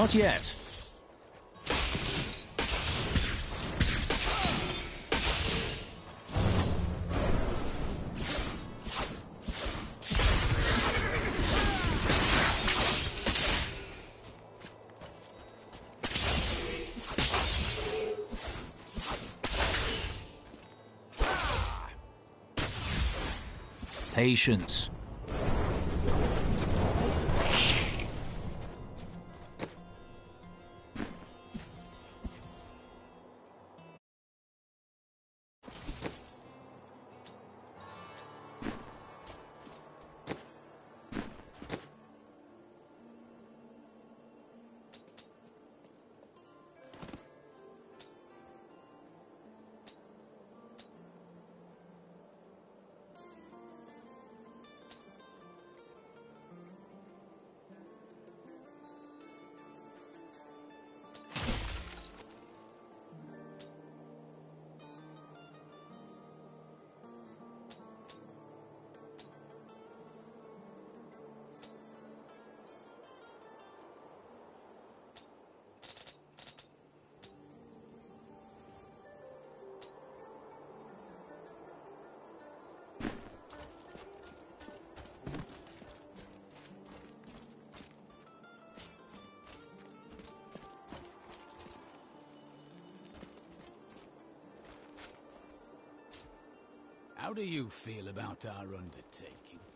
Not yet. Patience. How do you feel about our undertaking?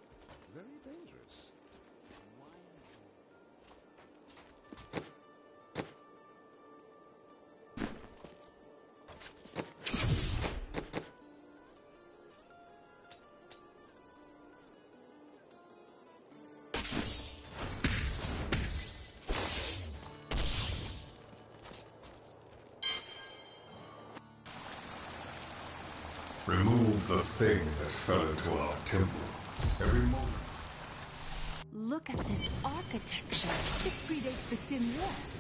War.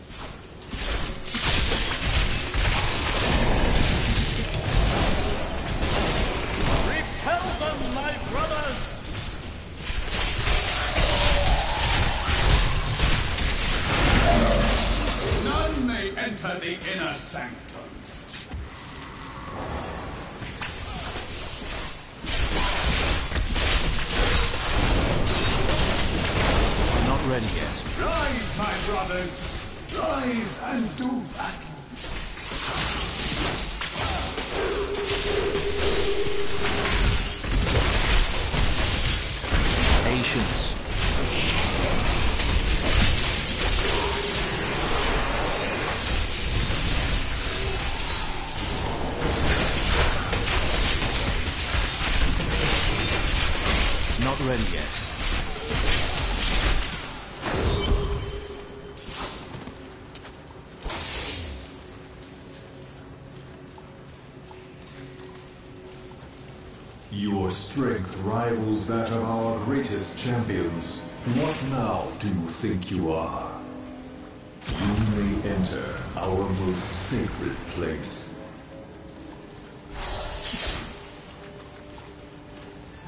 Our most sacred place.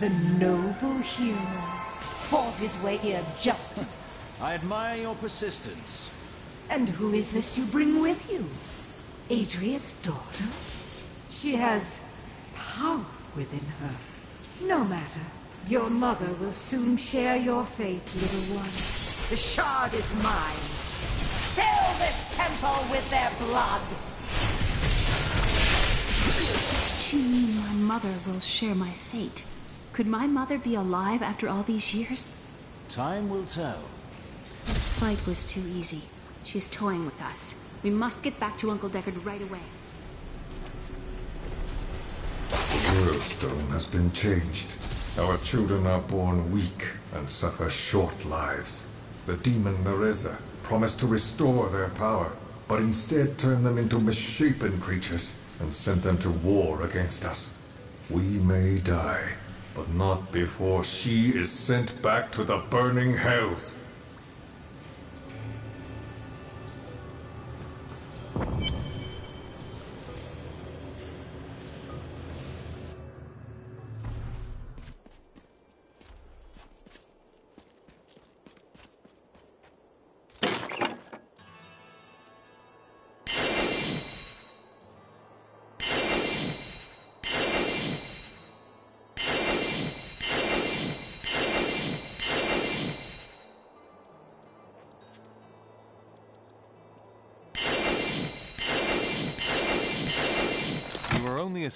The noble hero fought his way here just. I admire your persistence. And who is this you bring with you? Adria's daughter? She has power within her. No matter. Your mother will soon share your fate, little one. The shard is mine. Fill this temple with their blood! Did you mean my mother will share my fate? Could my mother be alive after all these years? Time will tell. This fight was too easy. She's toying with us. We must get back to Uncle Deckard right away. The world stone has been changed. Our children are born weak and suffer short lives. The demon Nereza promised to restore their power, but instead turned them into misshapen creatures and sent them to war against us. We may die, but not before she is sent back to the burning hells.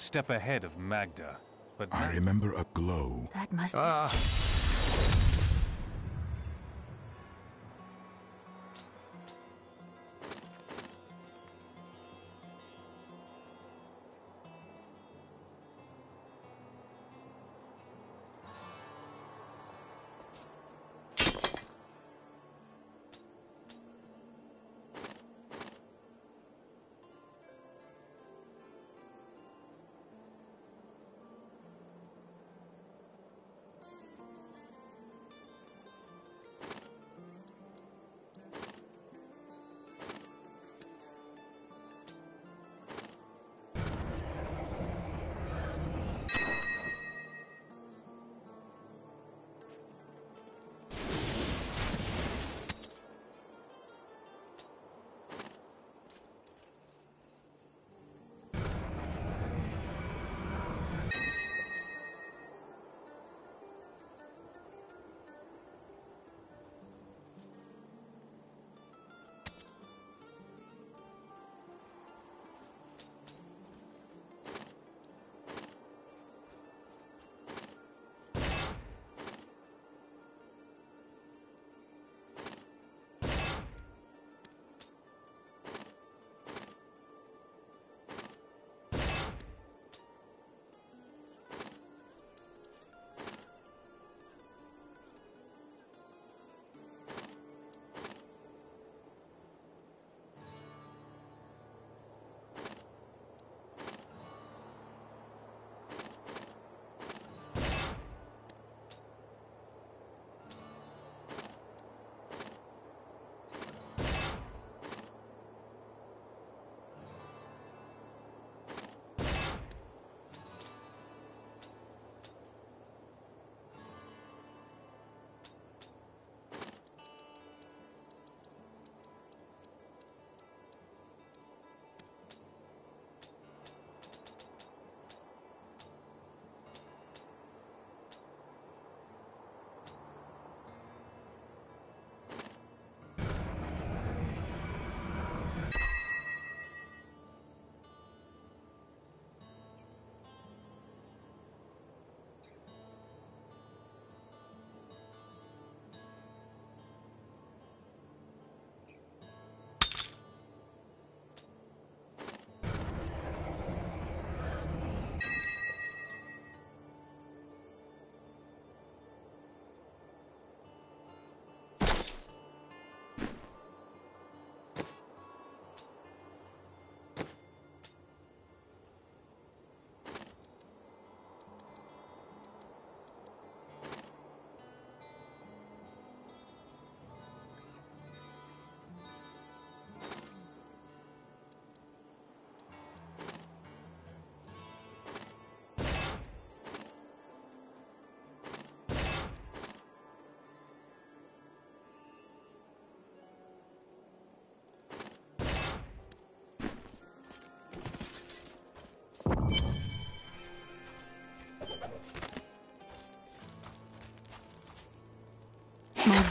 Step ahead of Maghda, but I remember a glow. That must Ah,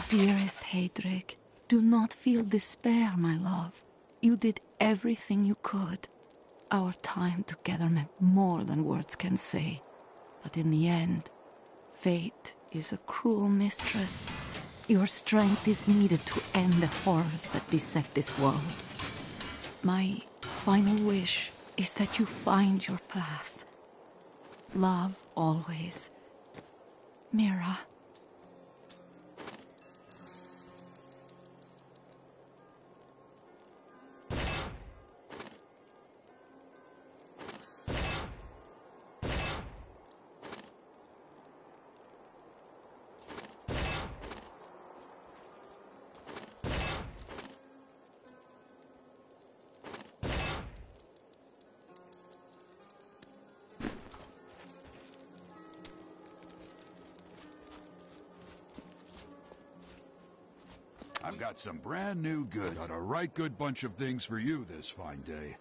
Dearest Haedrig, do not feel despair, my love. You did everything you could. Our time together meant more than words can say. But in the end, fate is a cruel mistress. Your strength is needed to end the horrors that beset this world. My final wish is that you find your path. Love always. Mira. Got some brand new goods. Got a right good bunch of things for you this fine day.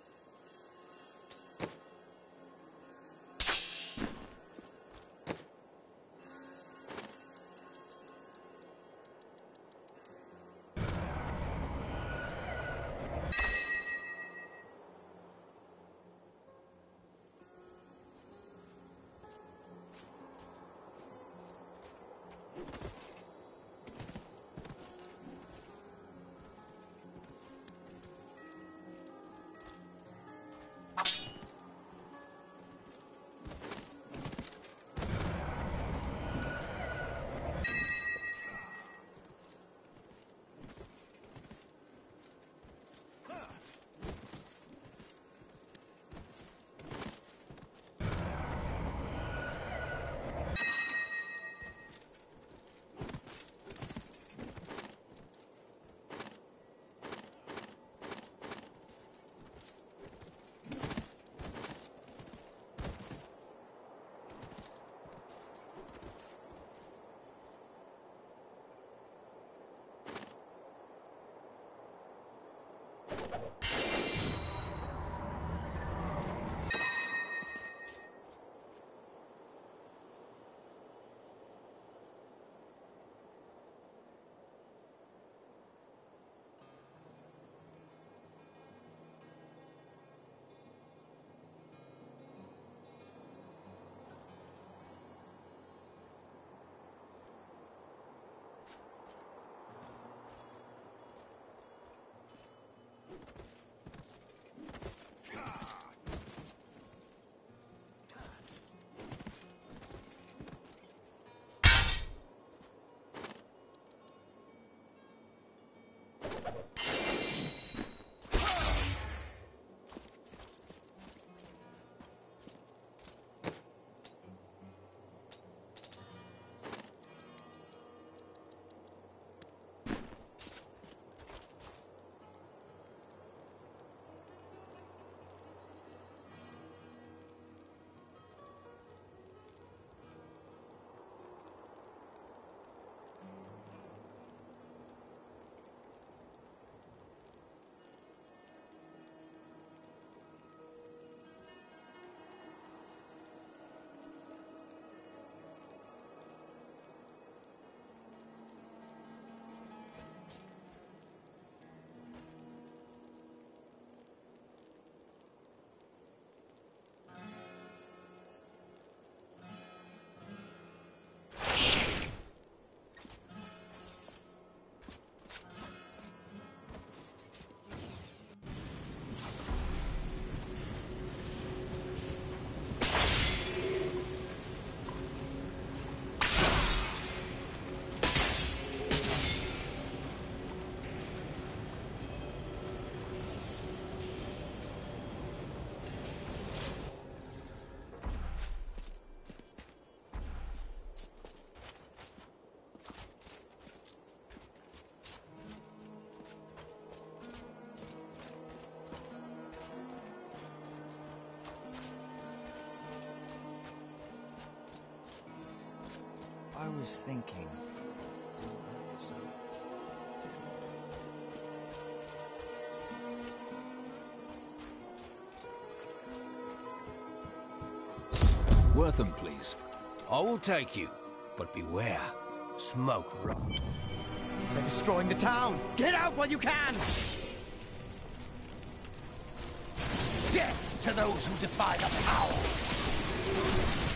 I was thinking. Wortham, please. I will take you, but beware. Smoke rot. They're destroying the town! Get out while you can! Death to those who defy the power!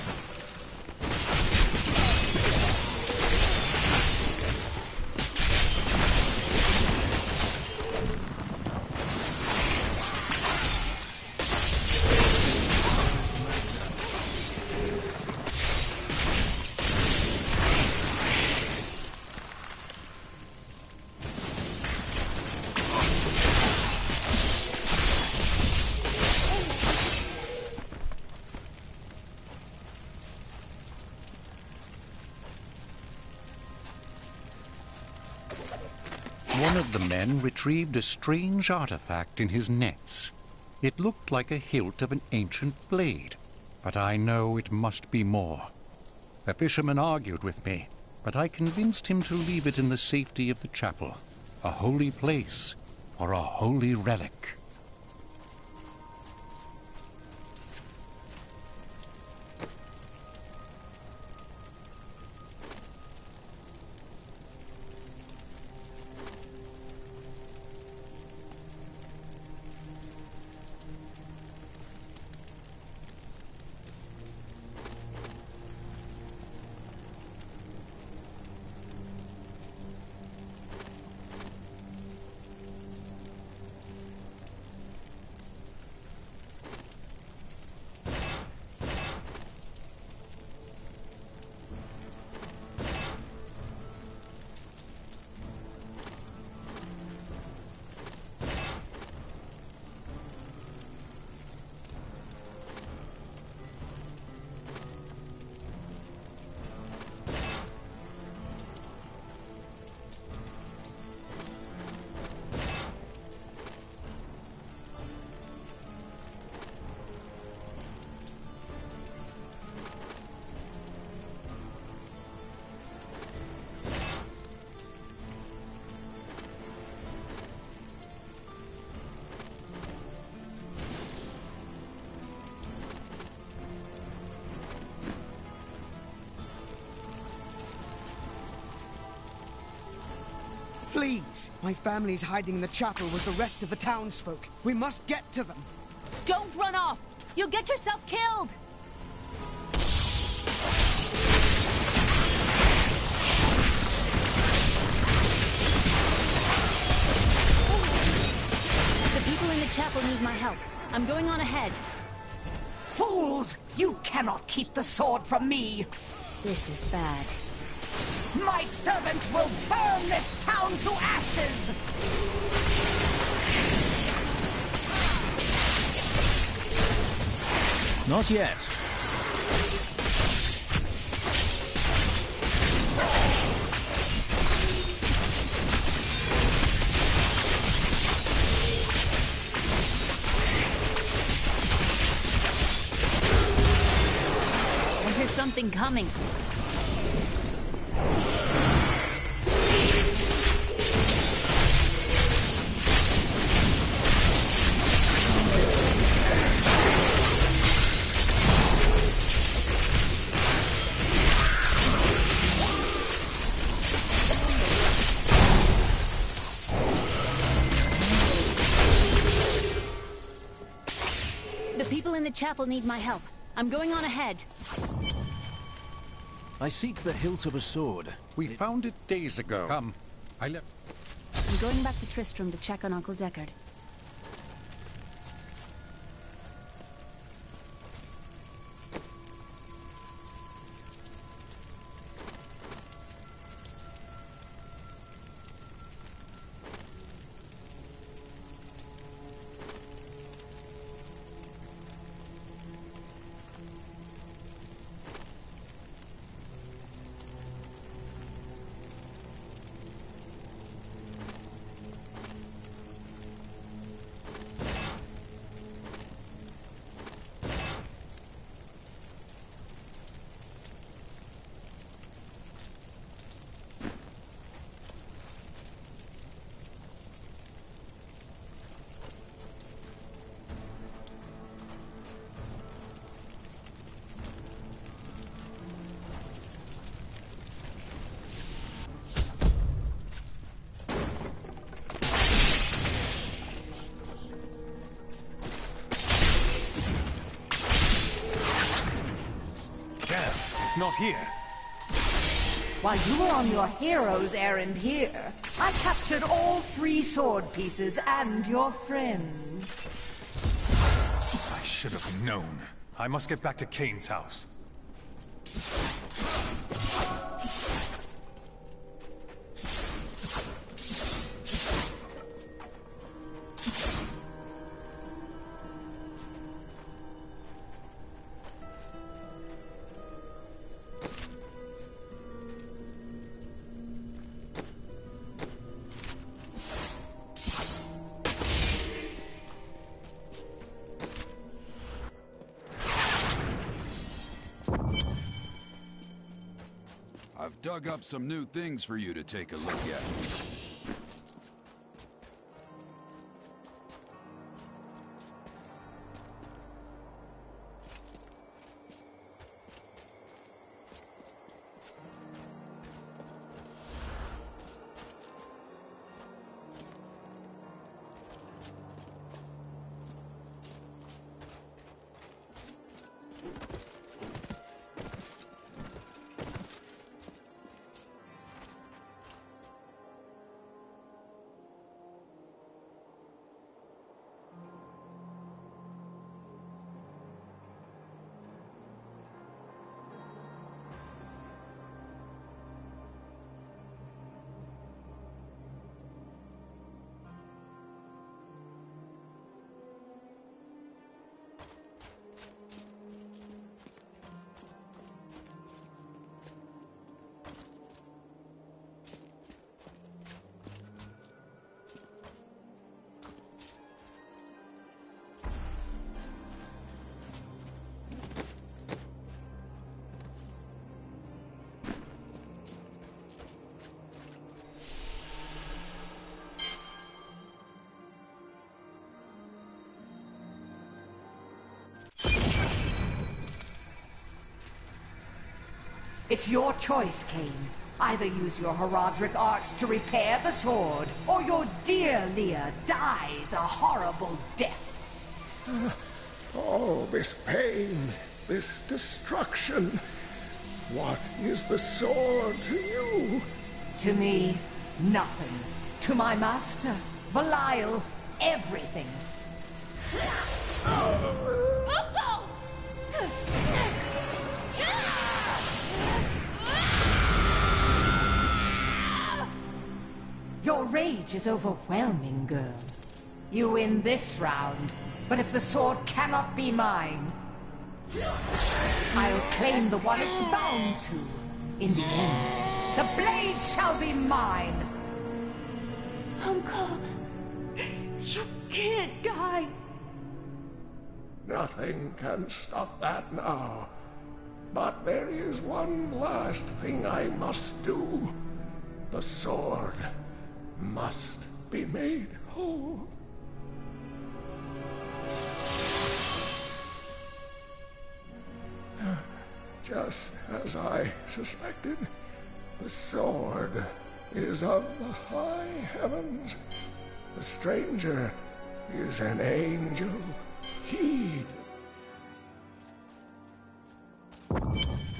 Men retrieved a strange artifact in his nets. It looked like a hilt of an ancient blade, but I know it must be more. The fisherman argued with me, but I convinced him to leave it in the safety of the chapel, a holy place for a holy relic. Please! My family's hiding in the chapel with the rest of the townsfolk. We must get to them. Don't run off! You'll get yourself killed! The people in the chapel need my help. I'm going on ahead. Fools! You cannot keep the sword from me! This is bad. My servants will burn this town to ashes! Not yet. I hear something coming. The people in the chapel need my help. I'm going on ahead. I seek the hilt of a sword. We found it days ago. Come. I left. I'm going back to Tristram to check on Uncle Deckard. Not here. While you were on your hero's errand here, I captured all three sword pieces and your friends. I should have known. I must get back to Cain's house. Dug up some new things for you to take a look at. It's your choice, Cain. Either use your Horadric arts to repair the sword, or your dear Leah dies a horrible death. All oh, this pain, this destruction. What is the sword to you? To me, nothing. To my master, Belial, everything. Rage is overwhelming, girl. You win this round, but if the sword cannot be mine, I'll claim the one it's bound to. In the end, the blade shall be mine. Uncle, you can't die. Nothing can stop that now. But there is one last thing I must do. The sword must be made whole. Just as I suspected, the sword is of the high heavens. The stranger is an angel. Heed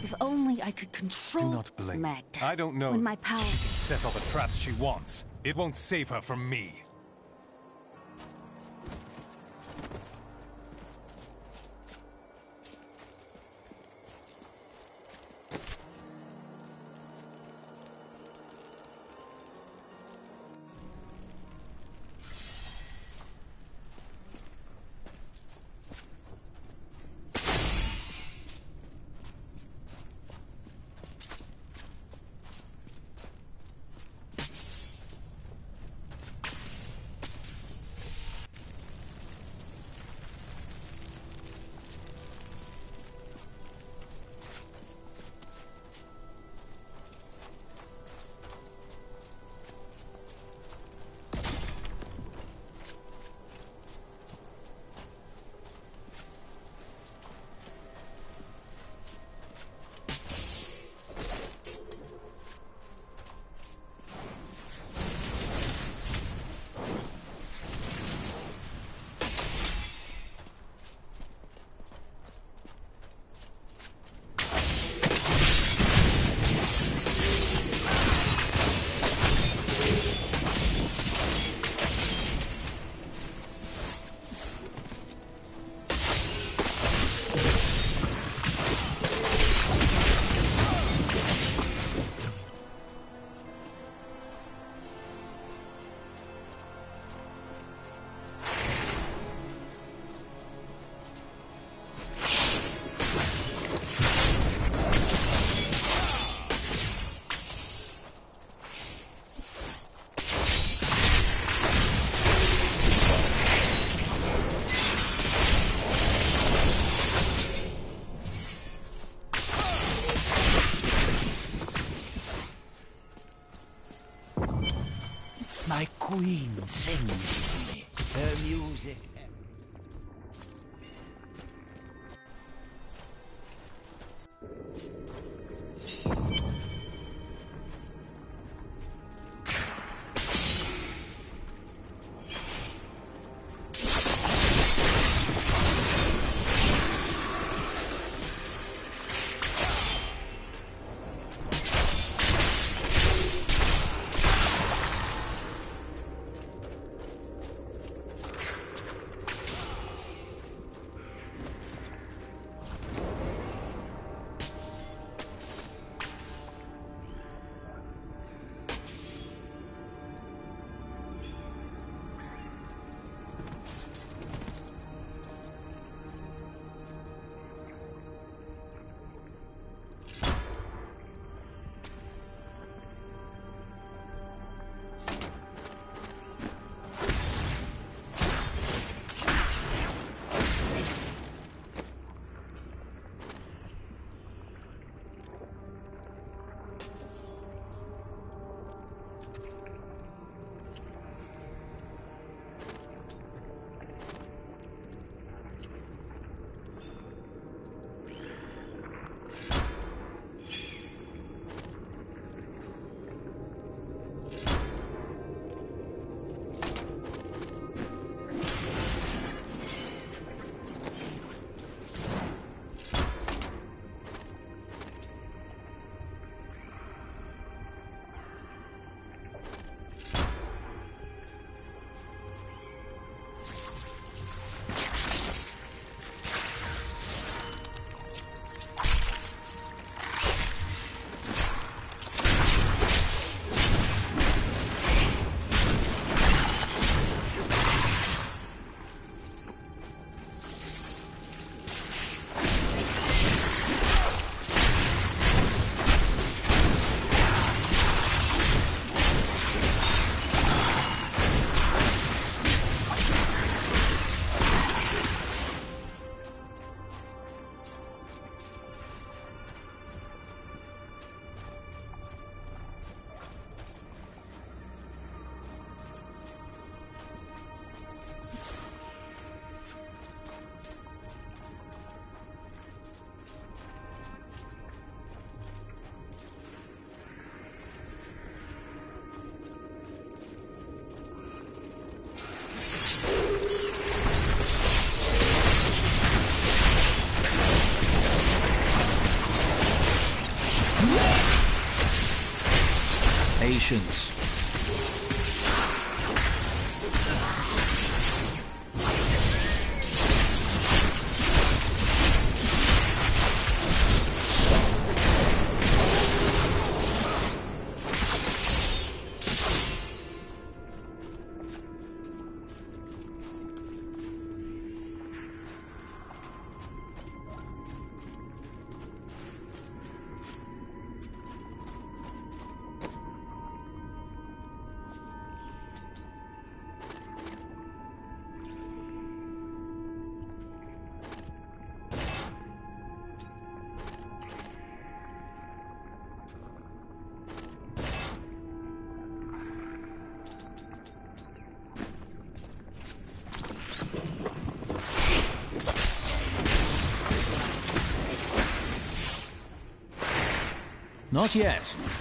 If only I could control Do not blink. Maghda. I don't know When my power... she can set all the traps she wants. It won't save her from me. Queen Patience. Not yet.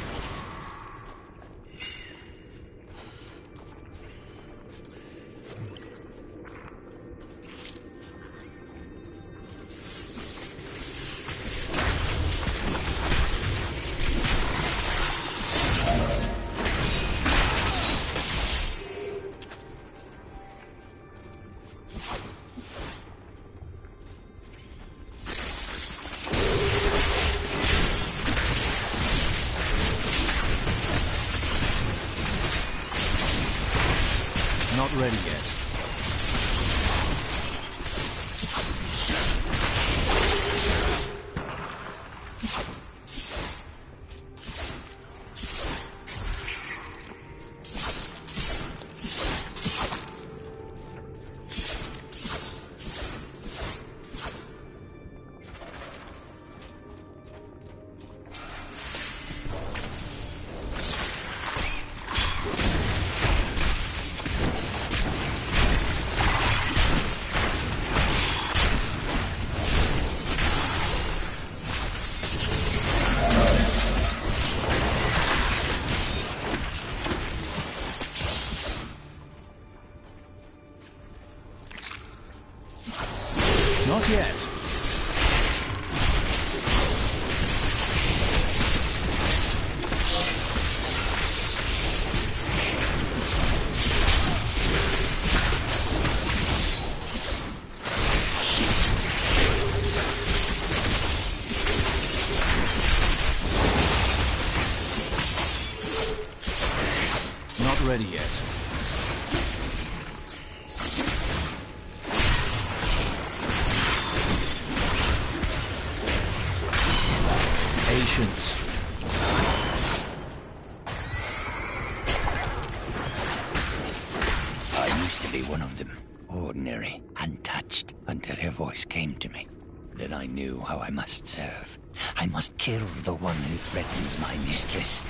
Threatens my mistress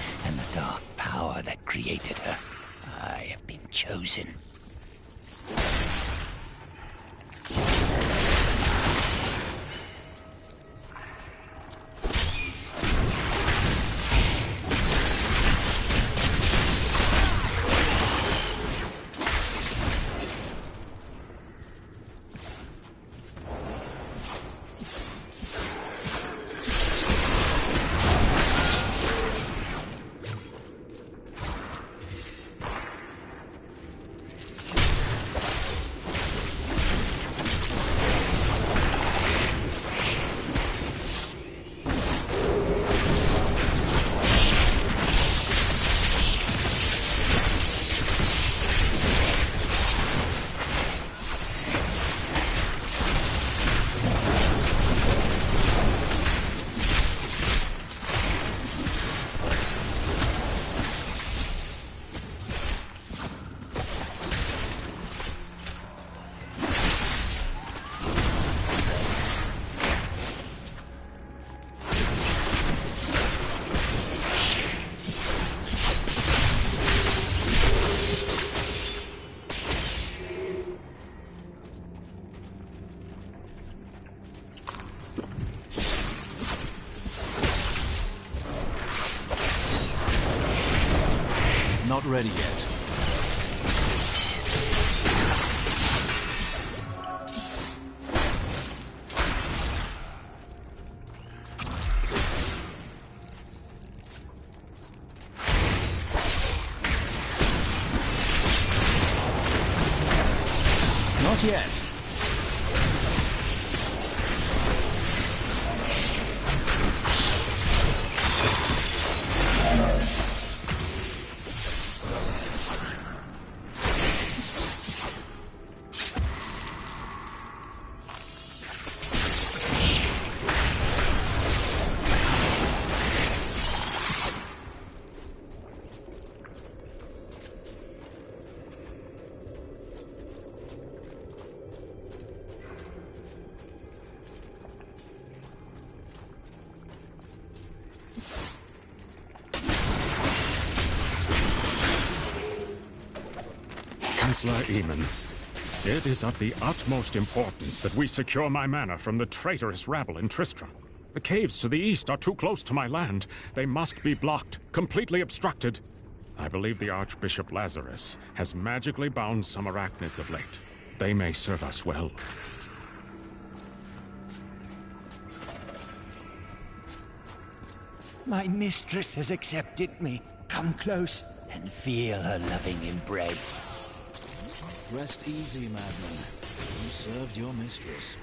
Not ready yet. Chancellor Eamon, it is of the utmost importance that we secure my manor from the traitorous rabble in Tristram. The caves to the east are too close to my land. They must be blocked, completely obstructed. I believe the Archbishop Lazarus has magically bound some arachnids of late. They may serve us well. My mistress has accepted me. Come close and feel her loving embrace. Rest easy, madman. You served your mistress.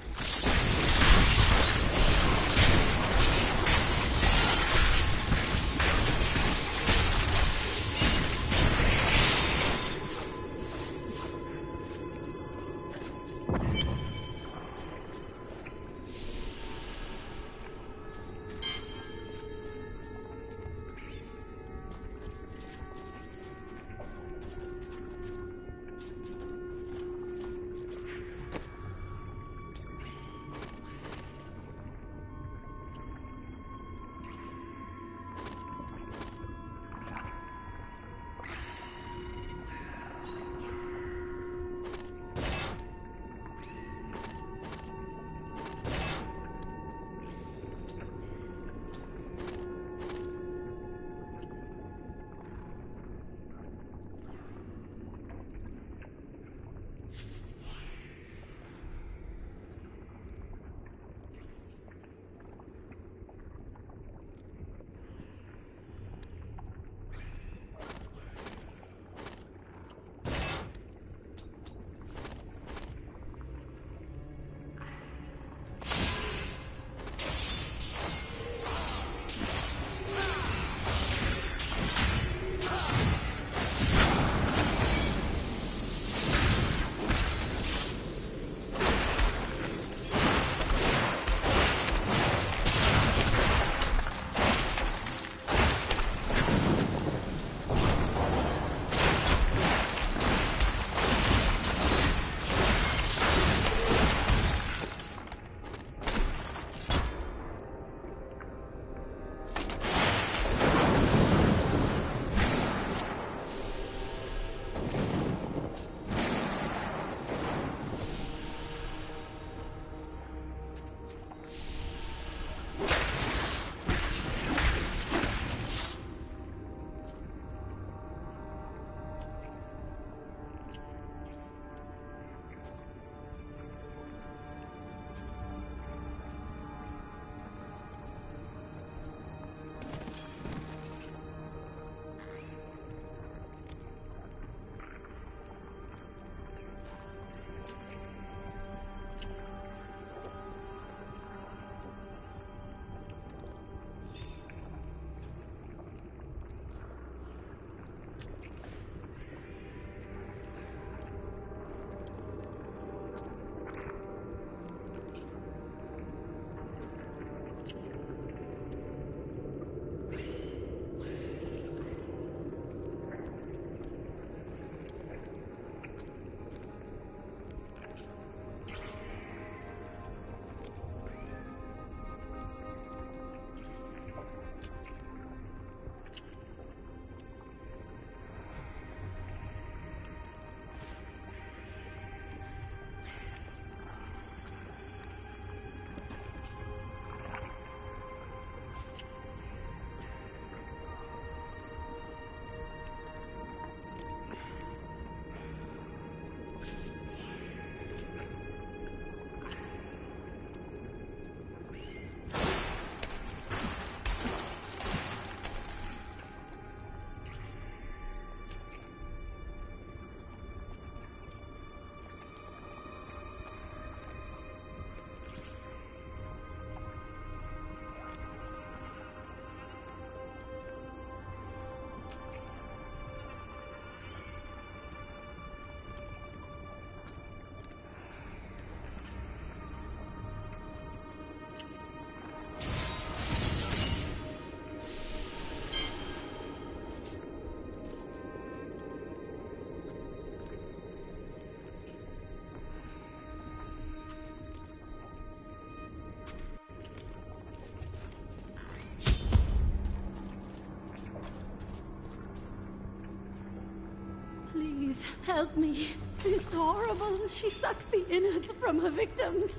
Please, help me. It's horrible. She sucks the innards from her victims.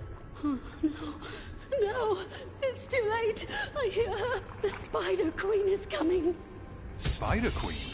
Oh, no. No. It's too late. I hear her. The Spider Queen is coming. Spider Queen?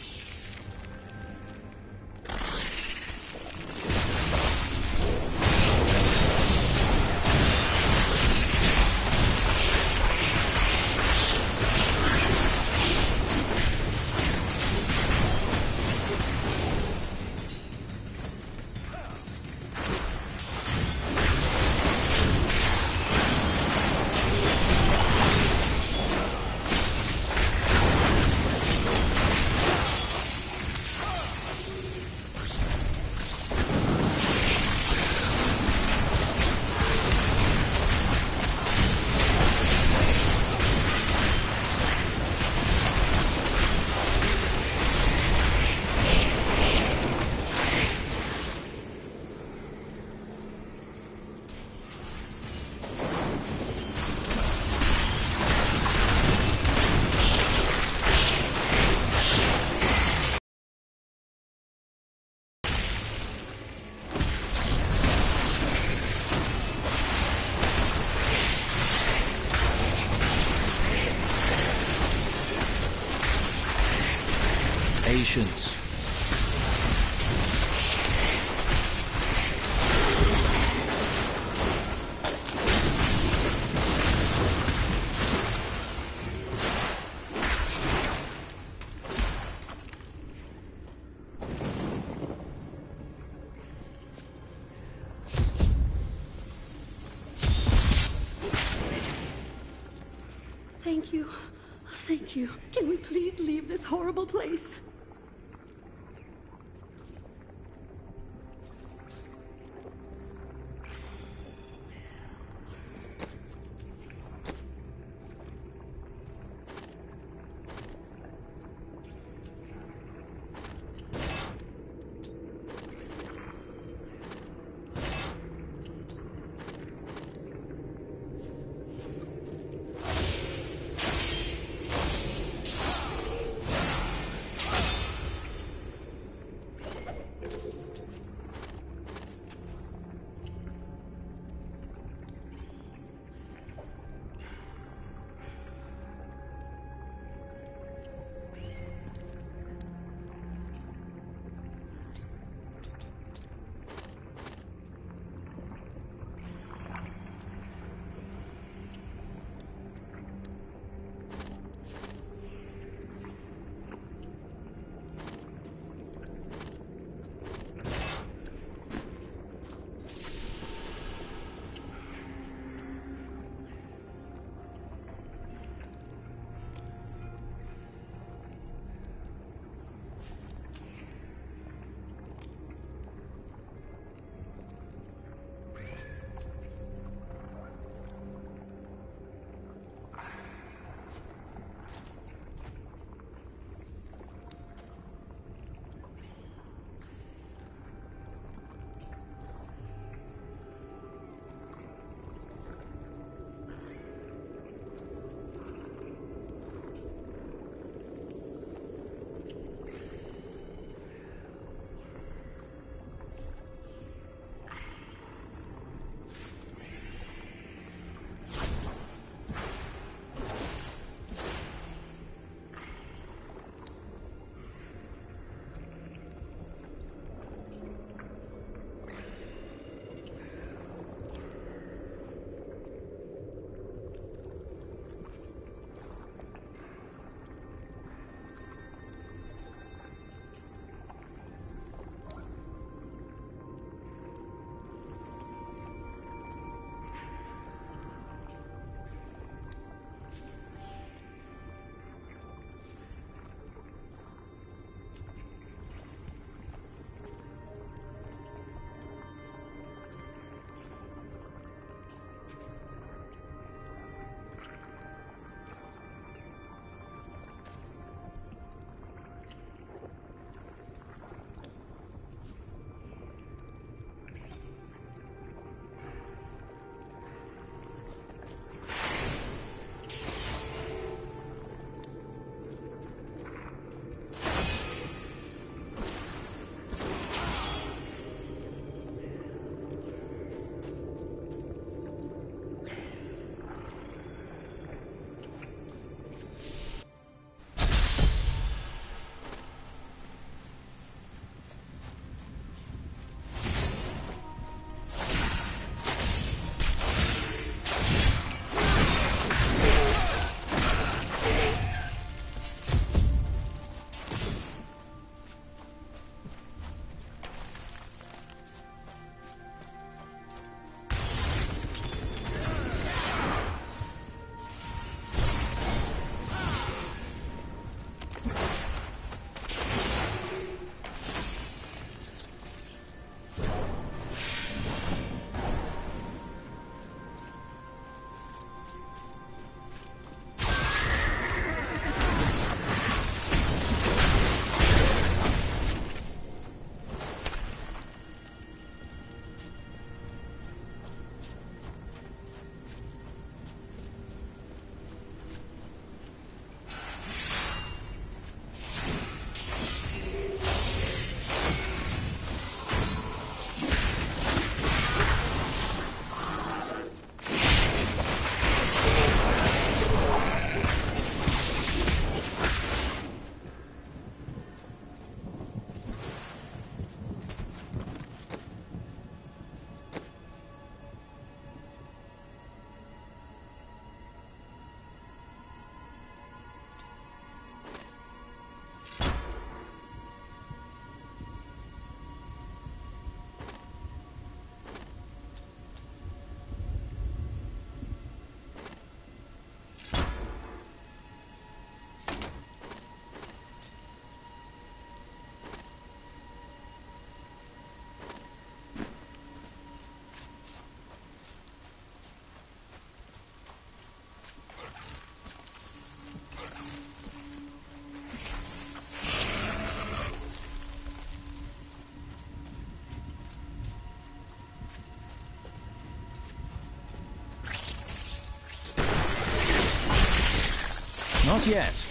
Not yet.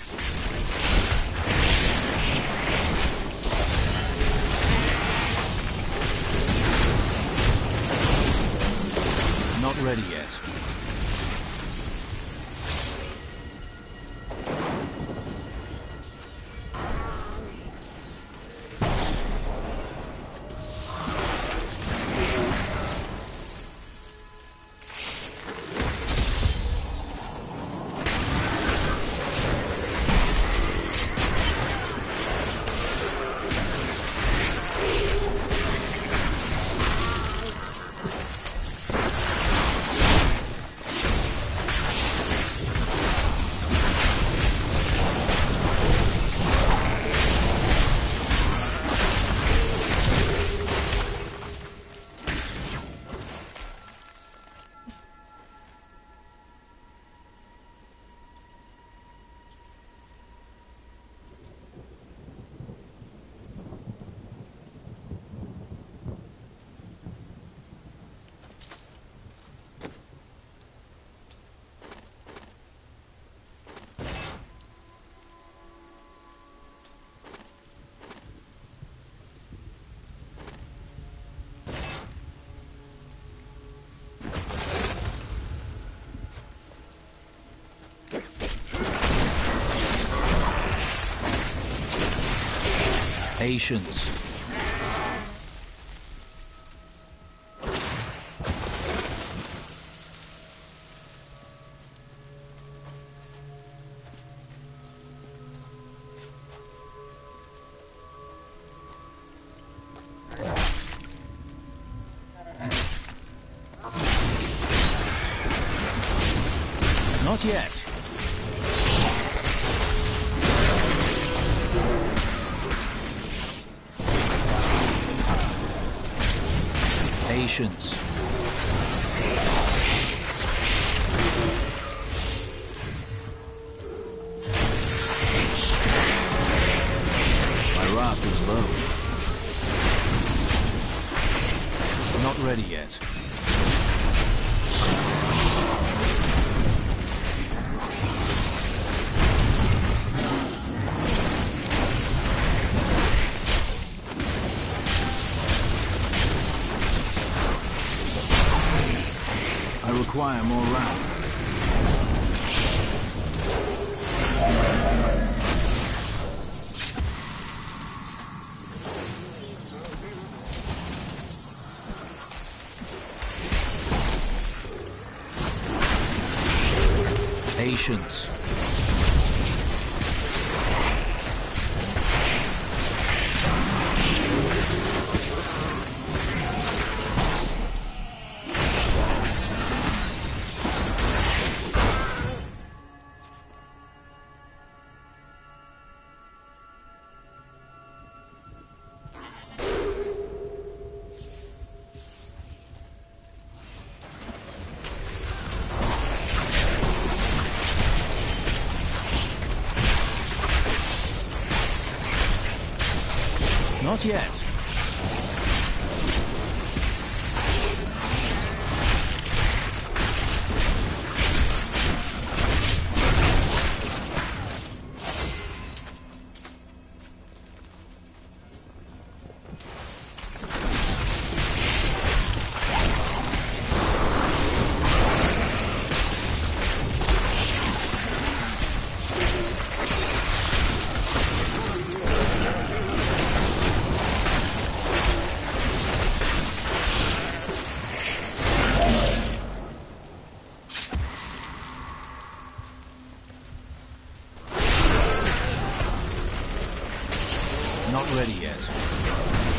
Not ready yet. Patience. Not yet. Patience. Require more wrath. Patience. Yet. not ready yet.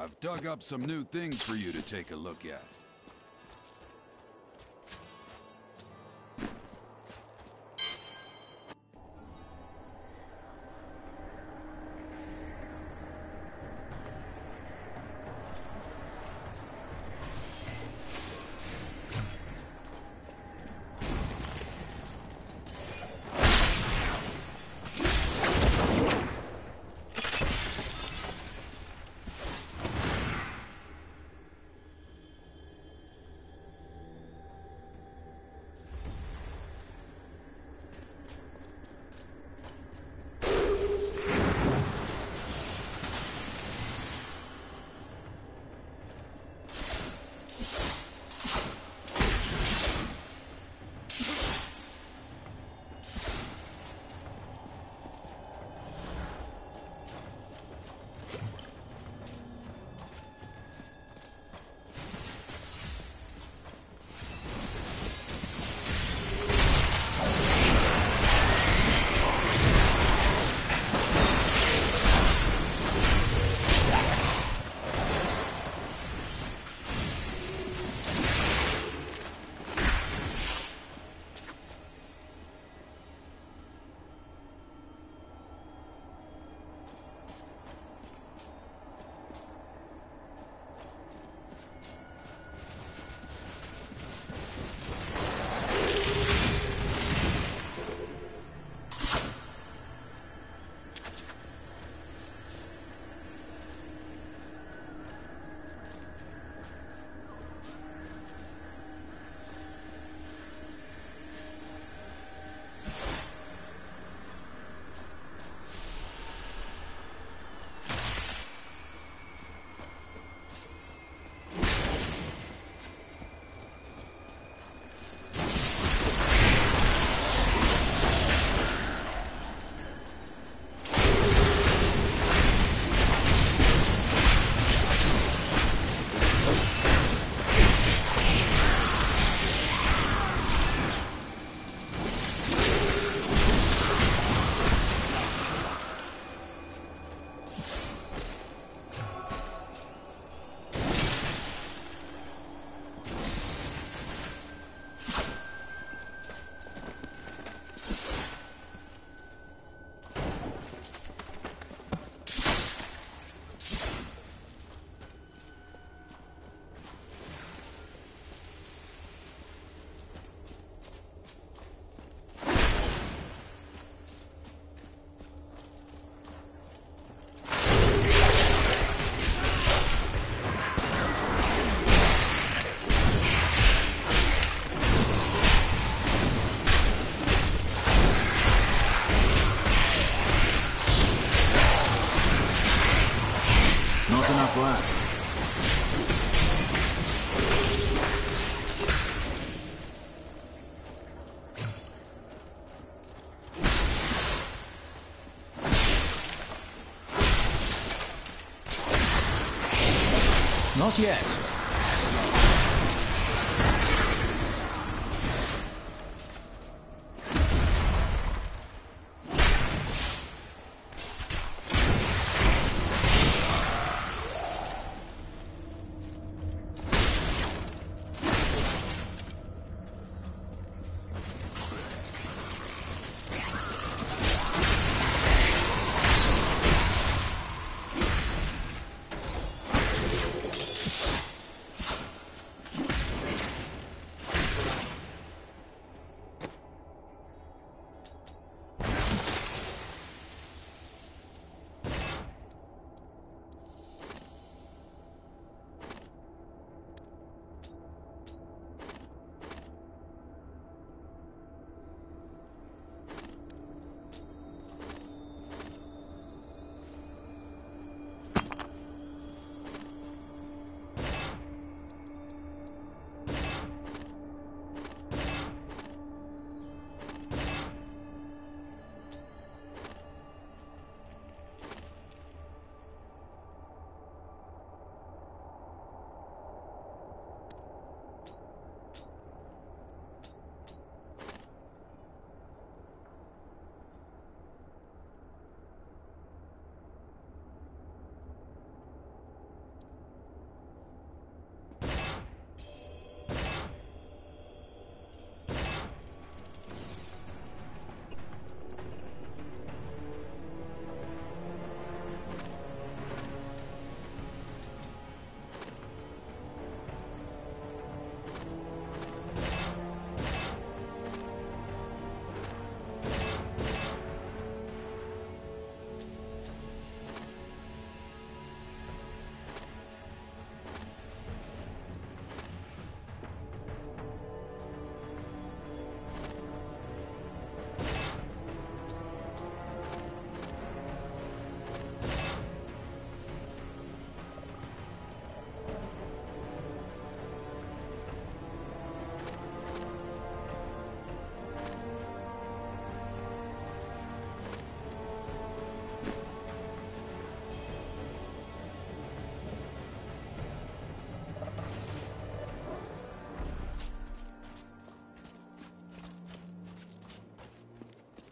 I've dug up some new things for you to take a look at. Not yet.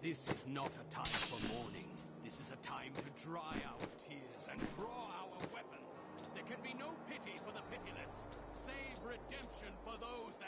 This is not a time for mourning. This is a time to dry our tears and draw our weapons. There can be no pity for the pitiless, save redemption for those that